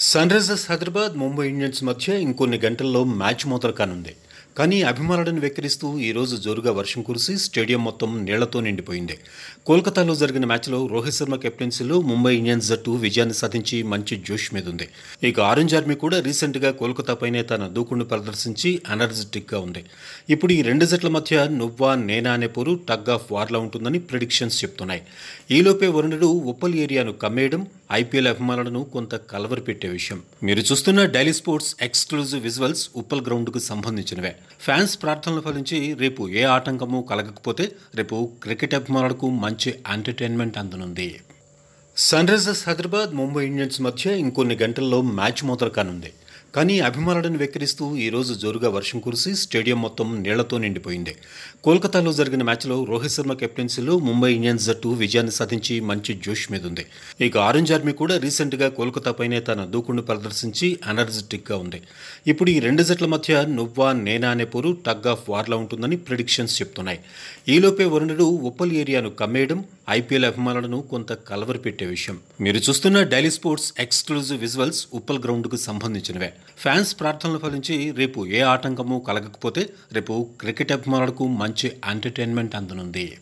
Sun Risers Hyderabad Mumbai Indians మధ్య ఇంకొన్ని గంటల్లో మ్యాచ్ మొదలు కానుంది. కానీ అభిమానులను వెక్కిరిస్తూ ఈ రోజు జోరుగా వర్షం కురిసి స్టేడియం మొత్తం నీళ్ళతో నిండిపోయింది. కోల్కతాలో జరిగిన మ్యాచ్లో రోహిత్ శర్మ కెప్టెన్సీలో ముంబై ఇండియన్స్ జట్టు విజయాన్ని సాధించి మంచి జోష్ మీద ఉంది ఇక ఆరెంజ్ ఆర్మీ కూడా రీసెంట్గా కోల్కతాపైనే తన దూకుడును ప్రదర్శించి ఎనర్జెటిక్గా ఉంది. ఇప్పుడు ఈ రెండు జట్ల మధ్య నువ్వా నేనా అనే పోరు టగ్ ఆఫ్ వార్లా ఉంటుందని ప్రిడిక్షన్స్ చెప్తున్నాయి. ఈలోపే వరుణుడు ఉప్పల్ ఏరియాను కమ్మేయడం ఐపీఎల్ అభిమానులను కొంత కలవరపెట్టే విషయం. మీరు చూస్తున్న daily sports exclusive visuals Uppal గ్రౌండ్కు సంబంధించినవే. ఫ్యాన్స్ ప్రార్థనలు ఫలించి రేపు ఏ ఆటంకము కలగకపోతే రేపు క్రికెట్ అభిమానులకు మంచి ఎంటర్టైన్మెంట్ అందనుంది. Sunrisers Hyderabad Mumbai Indians మధ్య ఇంకొన్ని గంటల్లో మ్యాచ్ మొదలు కానుంది కానీ అభిమానులను వెక్కిరిస్తూ ఈరోజు జోరుగా వర్షం కురిసి స్టేడియం మొత్తం నీళ్ళతో నిండిపోయింది. కోల్కతాలో జరిగిన మ్యాచ్లో రోహిత్ శర్మ కెప్టెన్సీలో ముంబై ఇండియన్స్ జట్టు విజయాన్ని సాధించి మంచి జోష్ మీద ఉంది ఇక ఆరెంజ్ ఆర్మీ కూడా రీసెంట్గా కోల్కతాపైనే తన దూకుడును ప్రదర్శించి ఎనర్జెటిక్గా ఉంది. ఇప్పుడు ఈ రెండు జట్ల మధ్య నువ్వా నేనా అనే పోరు టగ్ ఆఫ్ వార్లా ఉంటుందని ప్రిడిక్షన్స్ చెప్తున్నాయి. ఈలోపే వరుణుడు ఉప్పల్ ఏరియాను కమ్మేయడం ఐపీఎల్ అభిమానులను కొంత కలవరి పెట్టే విషయం. మీరు చూస్తున్న daily sports exclusive visuals Uppal గ్రౌండ్కు సంబంధించినవే. ఫ్యాన్స్ ప్రార్థనలు ఫలించి రేపు ఏ ఆటంకము కలగకపోతే రేపు క్రికెట్ అభిమానులకు మంచి ఎంటర్టైన్మెంట్ అందనుంది.